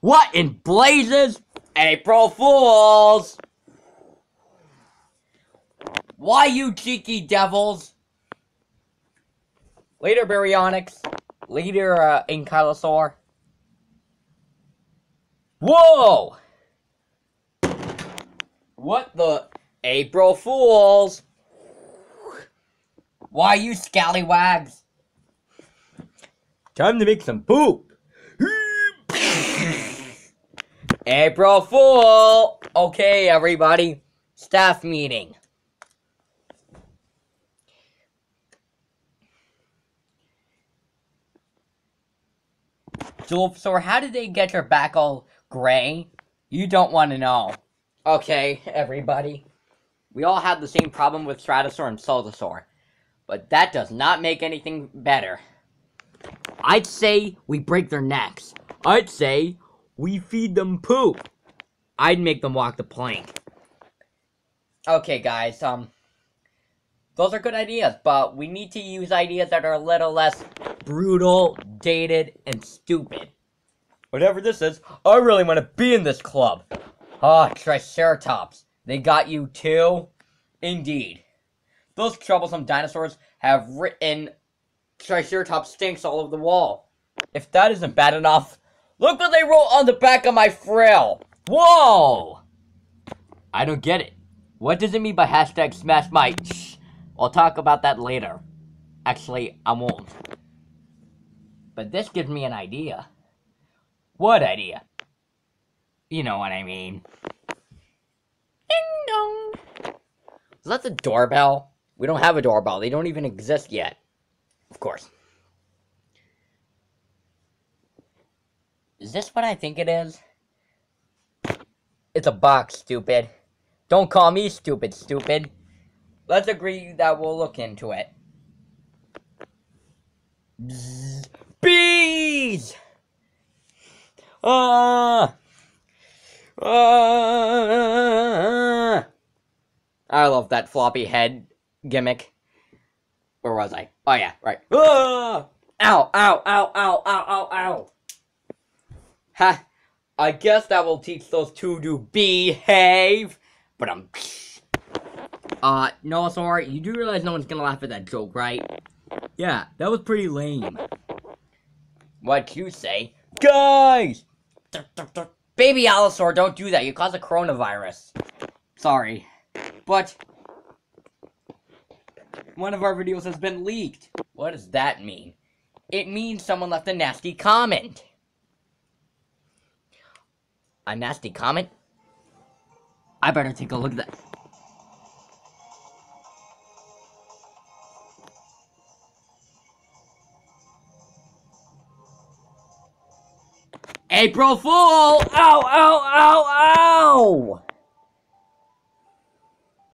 What in blazes? April Fools! Why, you cheeky devils? Later, Baryonyx. Later, uh, Ankylosaur. Whoa! What the? April Fools! Why, you scallywags? Time to make some poop! April Fool! Okay, everybody. Staff meeting. So, how did they get your back all gray? You don't want to know. Okay, everybody. We all had the same problem with Stratosaur and Saltosaur. But that does not make anything better. I'd say we break their necks. I'd say we feed them poop. I'd make them walk the plank. Okay, guys, um, those are good ideas, but we need to use ideas that are a little less brutal, dated, and stupid. Whatever this is, I really want to be in this club. Ah, Triceratops. They got you too? Indeed. Those troublesome dinosaurs have written Triceratops stinks all over the wall. If that isn't bad enough, look what they wrote on the back of my frill. Whoa! I don't get it. What does it mean by hashtag smash my... Shh. I'll talk about that later. Actually, I won't. But this gives me an idea. What idea? You know what I mean. Ding dong. Is that the doorbell? We don't have a doorbell. They don't even exist yet. Of course. Is this what I think it is? It's a box, stupid. Don't call me stupid, stupid. Let's agree that we'll look into it. Bees! Ah! Ah! I love that floppy head gimmick. Where was I? Oh yeah, right. Ah! Ow, ow, ow, ow, ow, ow, ow. Ha! I guess that will teach those two to behave. But I'm. Uh, no, sorry. You do realize no one's gonna laugh at that joke, right? Yeah, that was pretty lame. What'd you say? Guys! Baby Allosaur, don't do that. You cause a coronavirus. Sorry. But... One of our videos has been leaked. What does that mean? It means someone left a nasty comment. A nasty comment? I better take a look at that. April Fool! Ow, ow, ow, ow!